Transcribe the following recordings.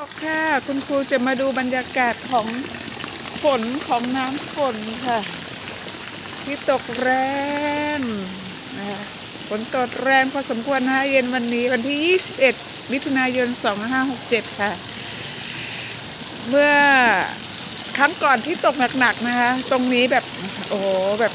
ค่ะคุณครูจะมาดูบรรยากาศของฝนของน้ำฝนค่ะ ที่ตกแรงนะคะฝนตกแรงพอสมควรนะคะเย็นวันนี้วันที่ 21 มิถุนายน 2567 ค่ะ เมื่อครั้งก่อนที่ตกหนักๆนะคะ ตรงนี้แบบ โอ้โหแบบ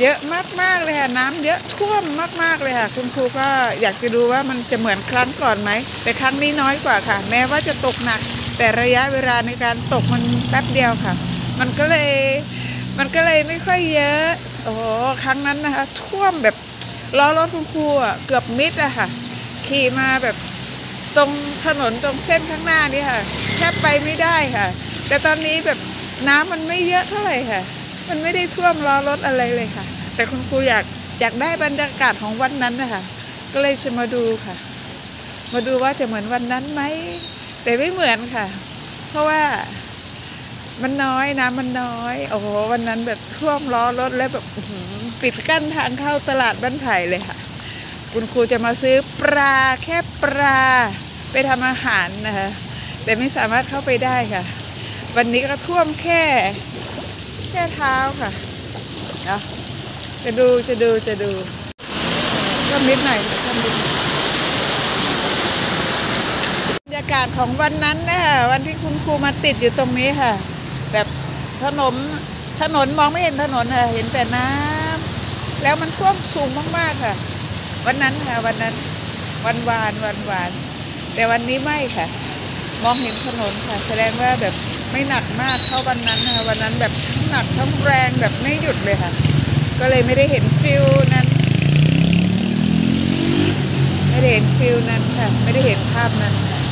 เยอะมากๆเลยค่ะน้ำเยอะท่วมมากๆเลยค่ะ คุณครูก็อยากจะดูว่ามันจะเหมือนครั้งก่อนไหม แต่ครั้งนี้น้อยกว่าค่ะ แม้ว่าจะตกหนัก แต่ระยะเวลาในการตกมันแป๊บเดียวค่ะ มันก็เลยมันก็เลยไม่ค่อยเยอะโอ้โหครั้งนั้นนะคะ ท่วมแบบล้อรถคุณครูอะเกือบมิดอะค่ะ ขี่มาแบบตรงถนนตรงเส้นข้างหน้านี่ค่ะแทบไปไม่ได้ค่ะ แต่ตอนนี้แบบน้ำมันไม่เยอะเท่าไหร่ค่ะ มันไม่ได้ท่วมล้อรถอะไรเลยค่ะ แต่คุณครูอยากอยากได้บรรยากาศของวันนั้นนะคะก็เลยจะมาดูค่ะ มาดูว่าจะเหมือนวันนั้นไหมแต่ไม่เหมือนค่ะ เพราะว่ามันน้อยนะมันน้อย โอ้โหวันนั้นแบบท่วมล้อรถแล้วแบบปิดกั้นทางเข้าตลาดบ้านไผ่เลยค่ะ คุณครูจะมาซื้อปลาแค่ปลาไปทำอาหารนะคะแต่ไม่สามารถเข้าไปได้ค่ะ วันนี้ก็ท่วมแค่ แค่เท้าค่ะนะจะดูจะดูจะดูก็มิดหน่อยค่ะท่านดูบรรยากาศของวันนั้นนะคะวันที่คุณครูมาติดอยู่ตรงนี้ค่ะ แบบถนนถนนมองไม่เห็นถนนค่ะเห็นแต่น้ำแล้วมันท่วมสูงมากๆค่ะ วันนั้นค่ะวันนั้นวันวานวันวานแต่วันนี้ไม่ค่ะ มองเห็นถนนค่ะ แสดงว่าแบบไม่หนักมากเท่าวันนั้นค่ะวันนั้นแบบ หนักทั้งแรงแบบไม่หยุดเลยค่ะ ก็เลยไม่ได้เห็น feel นั้น ไม่ได้เห็น feel นั้นค่ะ ไม่ได้เห็นภาพนั้นค่ะ